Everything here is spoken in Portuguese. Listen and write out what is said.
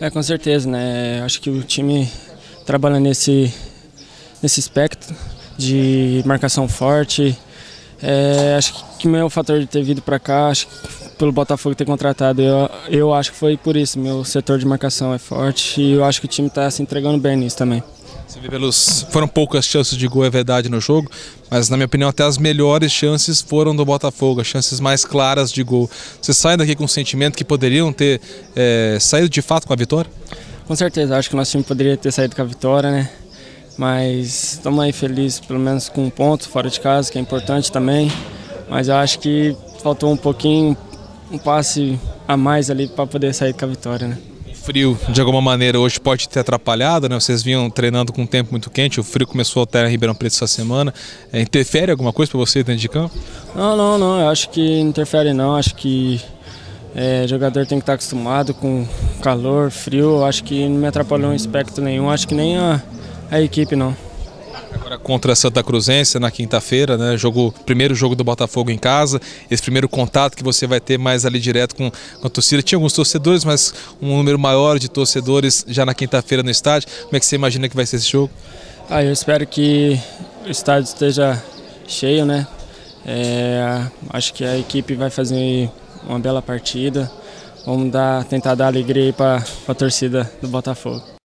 É, com certeza, né? Acho que o time trabalha nesse, nesse aspecto de marcação forte. É, acho que o meu fator de ter vindo para cá, acho que pelo Botafogo ter contratado, eu, eu acho que foi por isso. Meu setor de marcação é forte e eu acho que o time está se entregando bem nisso também. Pelos, foram poucas chances de gol, é verdade, no jogo, mas na minha opinião até as melhores chances foram do Botafogo, as chances mais claras de gol. Você sai daqui com o sentimento que poderiam ter é, saído de fato com a vitória? Com certeza, acho que o nosso time poderia ter saído com a vitória, né? Mas estamos aí felizes, pelo menos com um ponto fora de casa, que é importante também. Mas eu acho que faltou um pouquinho, um passe a mais ali para poder sair com a vitória, né? Frio, de alguma maneira, hoje pode ter atrapalhado, né? Vocês vinham treinando com um tempo muito quente, o frio começou a alterar em Ribeirão Preto essa semana. É, interfere alguma coisa para você dentro de campo? Não, não, não. Eu acho que interfere não. Acho que é, jogador tem que estar acostumado com calor, frio. Eu acho que não me atrapalhou em aspecto nenhum. Acho que nem a, a equipe não. Agora contra a Santa Cruzense na quinta-feira, né? Jogo, primeiro jogo do Botafogo em casa, esse primeiro contato que você vai ter mais ali direto com, com a torcida. Tinha alguns torcedores, mas um número maior de torcedores já na quinta-feira no estádio. Como é que você imagina que vai ser esse jogo? Ah, eu espero que o estádio esteja cheio, né? É, acho que a equipe vai fazer uma bela partida. Vamos dar, tentar dar alegria para a torcida do Botafogo.